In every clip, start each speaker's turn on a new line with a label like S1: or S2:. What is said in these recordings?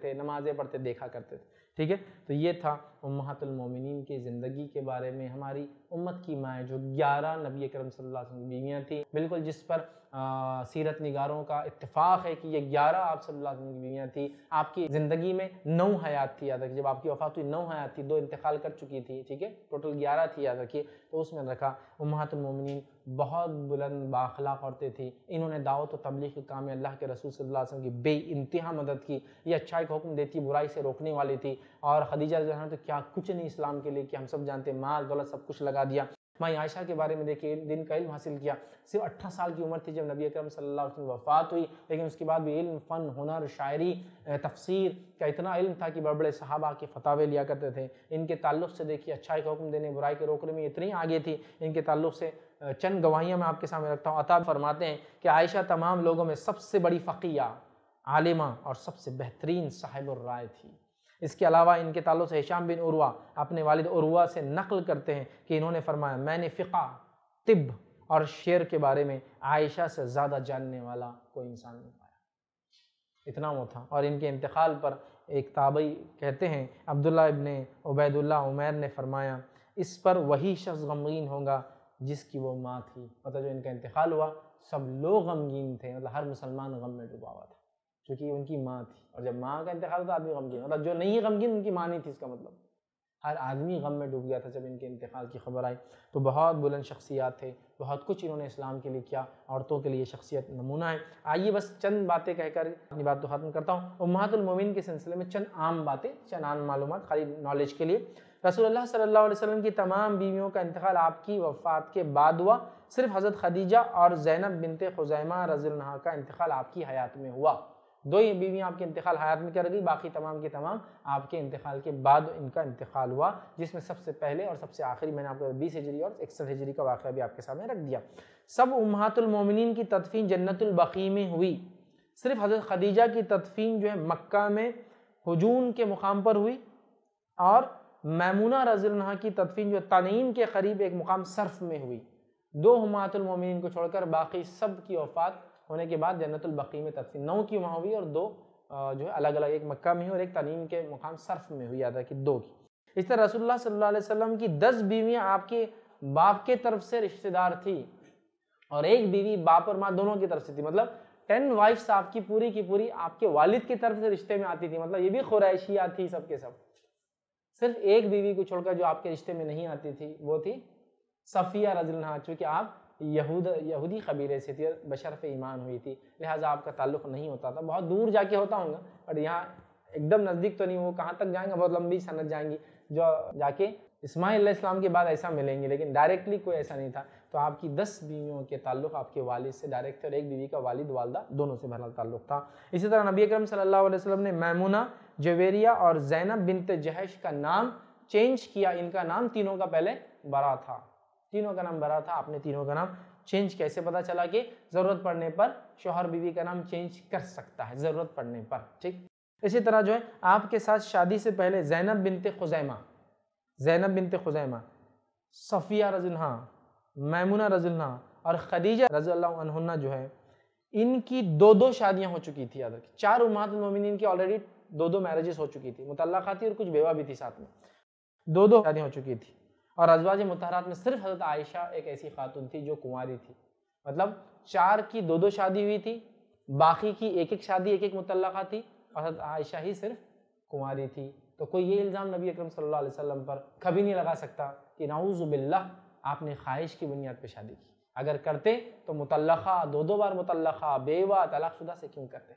S1: تھے، نمازیں پڑھتے، دیکھا کرتے تھے۔ ٹھیک ہے؟ تو یہ تھا امہات المومنین کی زندگی کے بارے میں ہماری امت کی مائیں، جو گیارہ نبی اکرم صلی اللہ علیہ وسلم کی بیویاں تھیں۔ بالکل جس پر سیرت نگاروں کا اتفاق ہے کہ یہ گیارہ آپ صلی اللہ علیہ وسلم کی بیویاں تھیں۔ آپ کی زندگی میں نو حیات تھی یاد رکھیے۔ جب آپ کی وفات ہوئی، نو حیات تھی، دو انتقال کر چکی تھی، ٹھیک ہے؟ ٹوٹل گیارہ تھی، یاد رکھیے۔ تو اس میں رکھا، امہات المومنین بہت بلند باخلاق عورتیں تھیں۔ انہوں نے دعوت و تبلیغ کے کام میں اللہ کے رسول صلی اللہ علیہ وسلم کی بے انتہا مدد کی۔ یہ اچھائی کا حکم دیتی، برائی سے روکنے والی تھی۔ اور خدیجہ رضی اللہ عنہ تو کیا کچھ نہیں اسلام کے لیے کہ ہم سب جانتے، مال، دولت، سب کچھ لگا دیا۔ ماں عائشہ کے بارے میں دیکھیے دن کا علم حاصل کیا۔ صرف اٹھارہ سال کی عمر تھی جب نبی اکرم صلی اللہ علیہ وسلم وفات ہوئی، لیکن اس کے بعد بھی علم، فن، ہنر، شاعری تفسیر کا اتنا علم تھا کہ بڑے بڑے صحابہ کے فتاوے لیا کرتے تھے۔ ان کے تعلق سے دیکھیے اچھائی کا حکم دینے، برائی کے روکنے میں اتنی آگے تھی۔ ان کے تعلق سے چند گواہیاں میں آپ کے سامنے رکھتا ہوں۔ عطا فرماتے ہیں کہ عائشہ تمام لوگوں میں سب سے بڑی فقیہ، عالمہ اور سب سے بہترین صاحب الرائے تھی۔ اس کے علاوہ ان کے تعلق سے حشام بن عروہ اپنے والد عروہ سے نقل کرتے ہیں کہ انہوں نے فرمایا، میں نے فقہ، طب اور شعر کے بارے میں عائشہ سے زیادہ جاننے والا کوئی انسان نہیں پایا۔ اتنا وہ تھا۔ اور ان کے انتقال پر ایک تابعی کہتے ہیں، عبداللہ ابن عبید اللہ عمیر نے فرمایا، اس پر وہی شخص غمگین ہوگا جس کی وہ ماں تھی۔ مطلب جو ان کا انتقال ہوا، سب لوگ غمگین تھے مطلب ہر مسلمان غم میں ڈوبا ہوا تھا۔ چونکہ ان کی ماں تھی۔ اور جب ماں کا انتقال ہوتا آدمی غمگین مطلب جو نہیں غمگین، ان کی ماں نہیں تھی اس کا مطلب۔ ہر آدمی غم میں ڈوب گیا تھا جب ان کے انتقال کی خبر آئی۔ تو بہت بلند شخصیات تھے، بہت کچھ انہوں نے اسلام کے لیے کیا، عورتوں کے لیے شخصیت نمونہ ہے۔ آئیے بس چند باتیں کہہ کر اپنی بات تو ختم کرتا ہوں۔ امہات المومن کے سلسلے میں چند عام باتیں، چند عام معلومات، خالی نالج کے لیے۔ رسول اللہ صلی اللہ علیہ وسلم کی تمام بیویوں کا انتقال آپ کی وفات کے بعد ہوا۔ صرف حضرت خدیجہ اور زینب بنت خزیمہ رضی اللہ کا انتقال آپ کی حیات میں ہوا۔ دو ہی بیویاں آپ کے انتقال حیات میں کر گئی، باقی تمام کے تمام آپ کے انتقال کے بعد ان کا انتقال ہوا، جس میں سب سے پہلے اور سب سے آخری میں نے آپ کو بیس ہجری اور اکسٹھ ہجری کا واقعہ بھی آپ کے سامنے رکھ دیا۔ سب امہات المومنین کی تدفین جنت البقی میں ہوئی۔ صرف حضرت خدیجہ کی تدفین جو ہے مکہ میں حجون کے مقام پر ہوئی اور میمونہ رضی اللہ کی تدفین جو تنین کے قریب ایک مقام صرف میں ہوئی۔ دو امہات المومنین کو چھوڑ کر باقی سب کی وفات ہونے کے بعد جنت البقی میں تدفین نو کی وہاں ہوئی اور دو جو ہے الگ الگ ایک مکہ میں ہوئی اور ایک تنیم کے مقام صرف میں ہوئی، یاد ہے کہ دو کی۔ اس طرح رسول اللہ صلی اللہ علیہ وسلم کی دس بیویاں آپ کے باپ کے طرف سے رشتہ دار تھی اور ایک بیوی باپ اور ماں دونوں کی طرف سے تھی۔ مطلب ٹین وائفس آپ کی پوری کی پوری آپ کے والد کی طرف سے رشتے میں آتی تھی۔ مطلب یہ بھی خورائشیہ تھی سب کے سب۔ صرف ایک بیوی کو چھوڑ کر جو آپ کے رشتے میں نہیں آتی تھی وہ تھی صفیہ رضی اللہ چونکہ آپ یہود یہودی قبیلے سے تھی بشرف ایمان ہوئی تھی۔ لہٰذا آپ کا تعلق نہیں ہوتا تھا۔ بہت دور جا کے ہوتا ہوں گا اور یہاں ایک دم نزدیک تو نہیں، وہ کہاں تک جائیں گے؟ بہت لمبی سنت جائیں گی، جو جا کے اسماعیل علیہ السلام کے بعد ایسا ملیں گے۔ لیکن ڈائریکٹلی کوئی ایسا نہیں تھا۔ تو آپ کی دس بیویوں کے تعلق، آپ کے والد سے ڈائریکٹ تھے اور ایک بیوی کا والد، والدہ دونوں سے بھرا تعلق تھا۔ اسی طرح نبی اکرم صلی اللہ علیہ وسلم نے میمونہ جویریہ اور زینب بنت جہش کا نام چینج کیا۔ ان کا نام تینوں کا پہلے برا تھا۔ تینوں کا نام برا تھا، آپ نے تینوں کا نام چینج کیسے پتا چلا کہ ضرورت پڑنے پر شوہر بیوی کا نام چینج کر سکتا ہے، ضرورت پڑنے پر، ٹھیک؟ اسی طرح جو ہے، آپ کے ساتھ شادی سے پہلے زینب بنت خزیمہ، زینب بنت خزیمہ، صفیہ رضی اللہ میمونہ رضی اللہ اور خدیجہ رضی اللہ عنہ جو ہے، ان کی دو دو شادیاں ہو چکی تھی، یاد رکھیں چار امہات المومنین کی آلریڈی دو دو میرجز ہو چکی تھی متعلقہ تھی اور کچھ بیوہ بھی تھی ساتھ میں۔ دو دو شادیاں ہو چکی تھی۔ اور ازواج متحرات میں صرف حضرت عائشہ ایک ایسی خاتون تھی جو کنواری تھی۔ مطلب چار کی دو دو شادی ہوئی تھی، باقی کی ایک ایک شادی، ایک ایک متعلقہ تھی اور حضرت عائشہ ہی صرف کنواری تھی۔ تو کوئی یہ الزام نبی اکرم صلی اللہ علیہ وسلم پر کبھی نہیں لگا سکتا کہ نعوذ باللہ آپ نے خواہش کی بنیاد پہ شادی کی۔ اگر کرتے تو متعلقہ دو دو بار متعلقہ بیوہ طلاق شدہ سے کیوں کرتے؟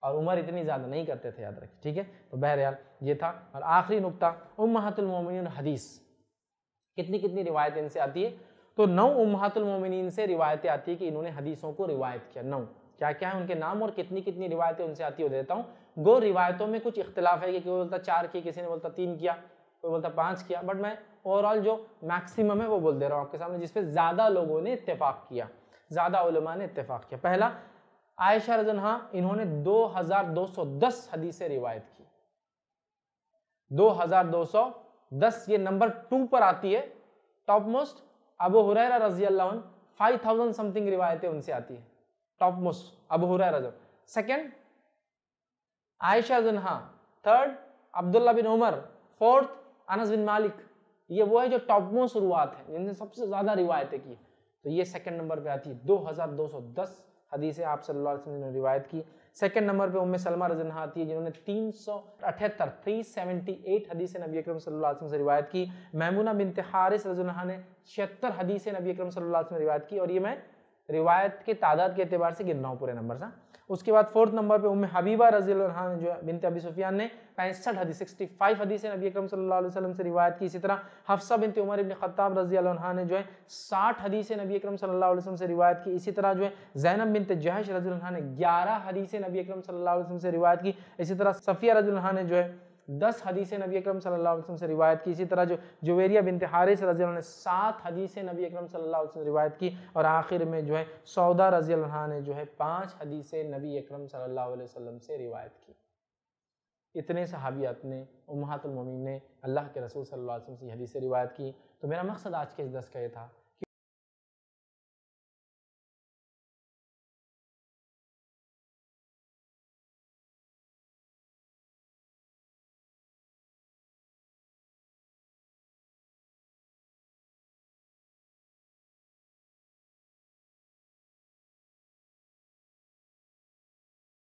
S1: اور عمر اتنی زیادہ نہیں کرتے تھے، یاد رکھیں، ٹھیک ہے؟ تو بہرحال یہ تھا۔ اور آخری نقطہ امہات المومنین حدیث۔ کتنی کتنی روایتیں ان سے آتی ہے تو نو امہات المومنین سے روایتیں آتی ہے کہ انہوں نے حدیثوں کو روایت کیا، نو۔ کیا کیا ہے ان کے نام اور کتنی کتنی روایتیں ان سے آتی ہو دیتا ہوں۔ گو روایتوں میں کچھ اختلاف ہے کہ کوئی بولتا چار کی کسی نے بولتا تین کیا، کوئی بولتا پانچ کیا بٹ میں اوور جو میکسیمم ہے وہ بول دے رہا ہوں آپ کے سامنے، جس پہ زیادہ لوگوں نے اتفاق کیا، زیادہ علماء نے اتفاق کیا۔ پہلا، عائشہ رضی اللہ انہوں نے دو ہزار دو سو دس حدیثیں روایت کی۔ دو ہزار دو سو دس یہ نمبر ٹو پر آتی ہے ٹاپ موسٹ ابو حریرہ رضی اللہ عنہ فائیو تھاؤزنڈ سمتنگ روایتیں ان سے آتی ہے ٹاپ موسٹ ابو حریرہ رضی سیکنڈ عائشہ زنہا تھرڈ عبداللہ بن عمر۔ فورتھ انس بن مالک۔ یہ وہ ہے جو ٹاپ موسٹ شروعات ہیں، جن نے سب سے زیادہ روایتیں کی۔ تو یہ سیکنڈ نمبر پہ آتی ہے۔ دو ہزار دو سو دس حدیثیں آپ صلی اللہ علیہ وسلم نے روایت کی۔ سیکنڈ نمبر پہ ام سلمہ رضی اللہ آتی ہے جنہوں نے تین سو اٹھہتر تھری سیونٹی ایٹ حدیث نبی اکرم صلی اللہ علیہ وسلم سے روایت کی۔ میمونہ بنت حارث رضی اللہ نے چھہتر حدیث نبی اکرم صلی اللہ علیہ وسلم روایت کی اور یہ میں روایت کے تعداد کے اعتبار سے گرنا ہوں پورے نمبر سے۔ اس کے بعد فورتھ نمبر پہ ام حبیبہ رضی اللہ عنہ جو بنت ابی سفیان نے پینسٹھ حدیث سکسٹی فائیو حدیث نبی اکرم صلی اللہ علیہ وسلم سے روایت کی، اسی طرح حفصہ بنت عمر ابن خطاب رضی اللہ عنہ نے جو ہے ساٹھ حدیث نبی اکرم صلی اللہ علیہ وسلم سے روایت کی، اسی طرح جو ہے زینب بنت جہش رضی اللہ عنہ نے گیارہ حدیث نبی اکرم صلی اللہ علیہ وسلم سے روایت کی، اسی طرح صفیہ رضی اللہ عنہ نے جو ہے دس حدیث نبی اکرم صلی اللہ علیہ وسلم سے روایت کی۔ اسی طرح جو جویریہ بنت حارث رضی اللہ عنہ نے سات حدیث نبی اکرم صلی اللہ علیہ وسلم سے روایت کی اور آخر میں جو ہے سودا رضی اللہ عنہ نے جو ہے پانچ حدیث نبی اکرم صلی اللہ علیہ وسلم سے روایت کی۔ اتنے صحابیات نے، امہات المومین نے اللہ کے رسول صلی اللہ علیہ وسلم سے حدیث روایت کی۔ تو میرا مقصد آج کے اس دس کا یہ تھا